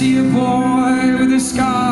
see a boy with a scar.